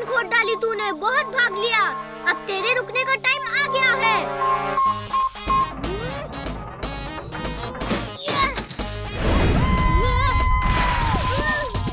ज़मीन खोद डाली तूने बहुत भाग लिया